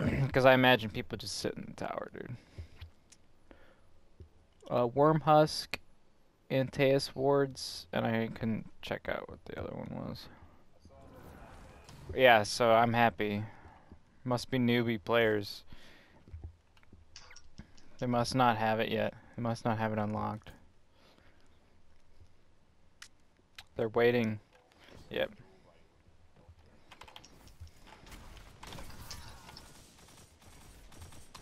Because I imagine people just sit in the tower, dude. Uh, Worm Husk, Antaeus Wards, and I couldn't check out what the other one was. Yeah, so I'm happy. Must be newbie players. They must not have it yet. They must not have it unlocked. They're waiting. Yep.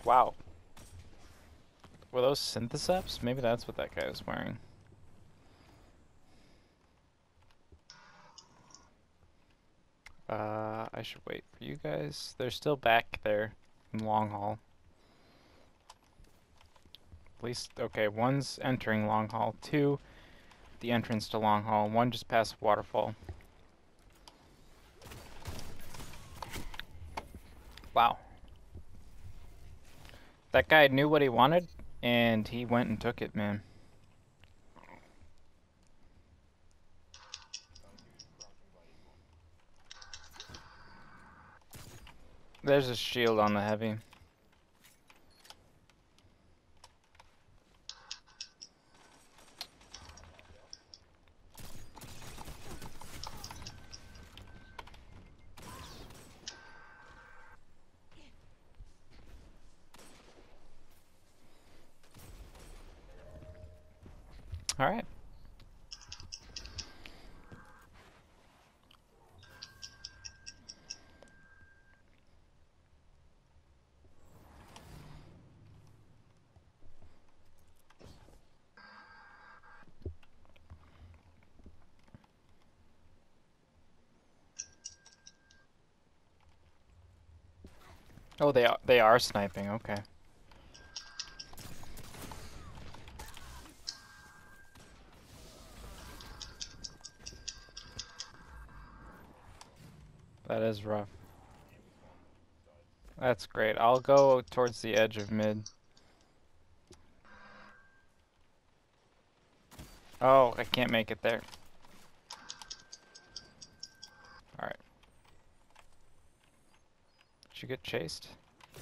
Wow. Were those synthoceps? Maybe that's what that guy was wearing. Uh, I should wait for you guys. They're still back there in long haul. At least, okay, one's entering long haul. Two, the entrance to long haul. One just past waterfall. Wow. That guy knew what he wanted, and he went and took it, man. There's a shield on the heavy. All right. Oh, they are they are sniping. Okay. That is rough. That's great. I'll go towards the edge of mid. Oh, I can't make it there. Alright. Did you get chased?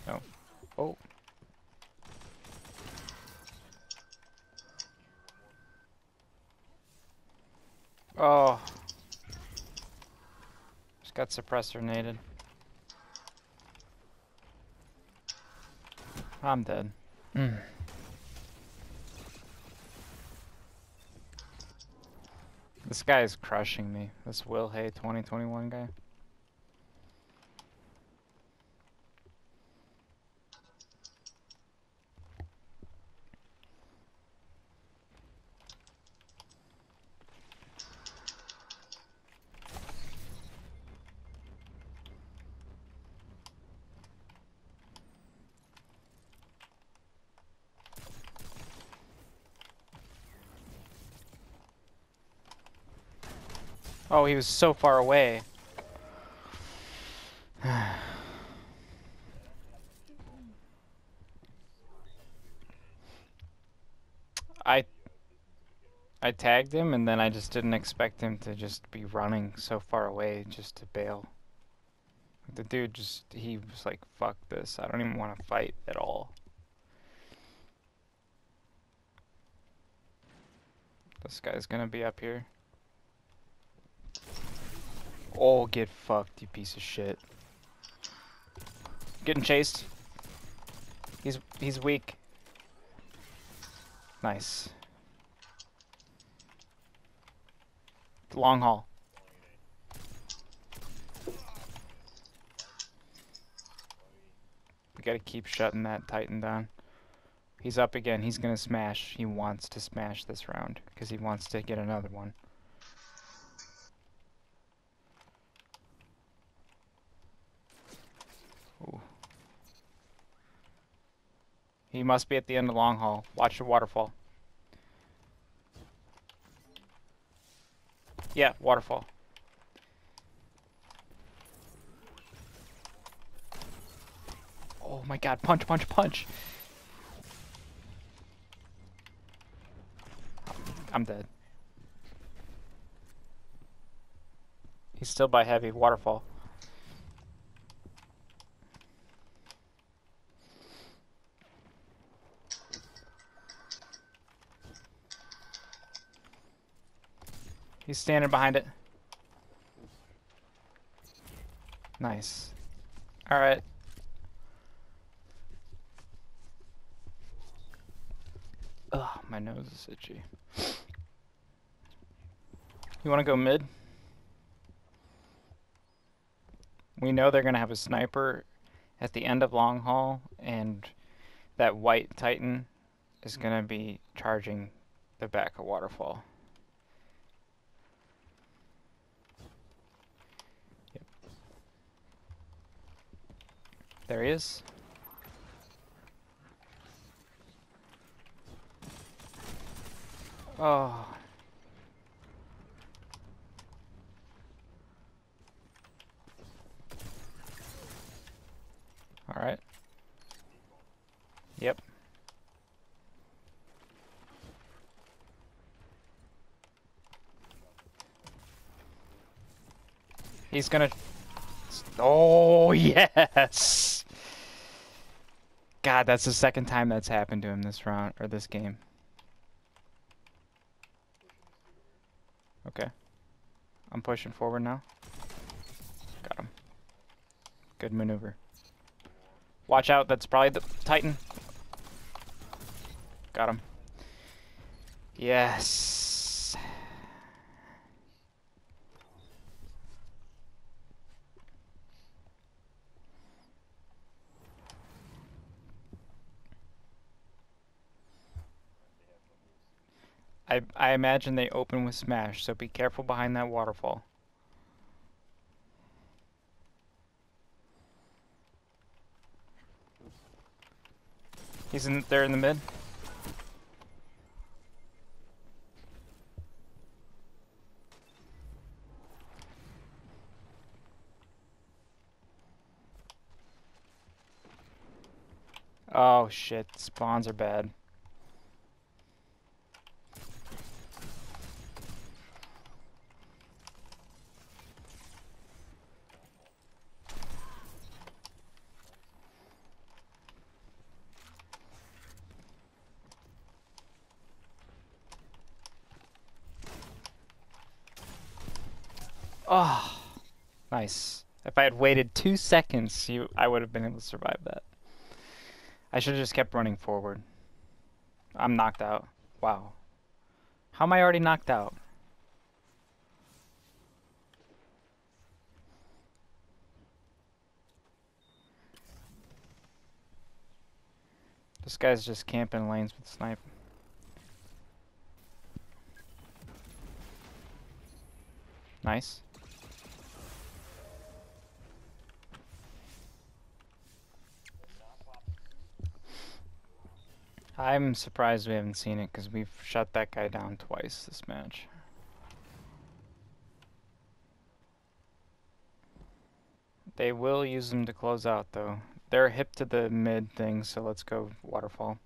No. Oh. Oh. Got suppressor naded. I'm dead. Mm. This guy is crushing me. This Will Hay 2021 guy. Oh, he was so far away. I I tagged him and then I just didn't expect him to just be running so far away just to bail. The dude just he was like fuck this. I don't even want to fight at all. This guy's gonna be up here. Oh, get fucked, you piece of shit. Getting chased. He's he's weak. Nice. Long haul. We gotta keep shutting that Titan down. He's up again. He's gonna smash. He wants to smash this round because he wants to get another one. He must be at the end of long haul. Watch the waterfall. Yeah, waterfall. Oh my god, punch, punch, punch! I'm dead. He's still by heavy waterfall. He's standing behind it. Nice. Alright. Ugh, my nose is itchy. You want to go mid? We know they're going to have a sniper at the end of long haul, and that white Titan is going to be charging the back of waterfall. There he is. Oh. All right. Yep. He's gonna... Oh, yes! God, that's the second time that's happened to him this round, or this game. Okay. I'm pushing forward now. Got him. Good maneuver. Watch out, that's probably the Titan. Got him. Yes. I, I imagine they open with smash, so be careful behind that waterfall. He's in there in the mid. Oh shit, spawns are bad. Oh, nice. If I had waited two seconds, you, I would have been able to survive that. I should have just kept running forward. I'm knocked out. Wow. How am I already knocked out? This guy's just camping lanes with snipe. Nice. I'm surprised we haven't seen it because we've shut that guy down twice this match. They will use them to close out though. They're hip to the mid thing, so let's go waterfall.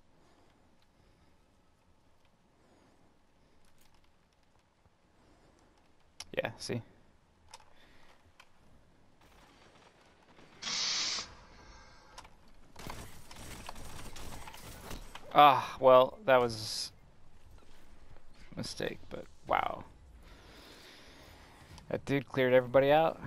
Yeah, see? Ah, well, that was a mistake, but wow. That dude cleared everybody out.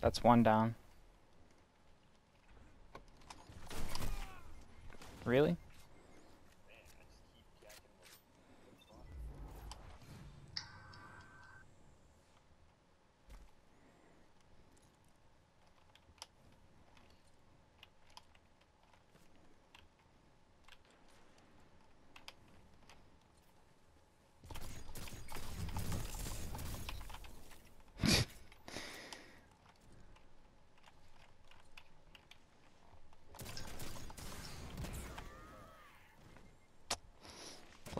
That's one down. Really?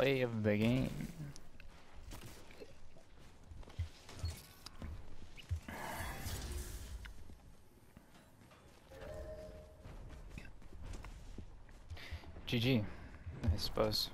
Play of the game. GG, I suppose.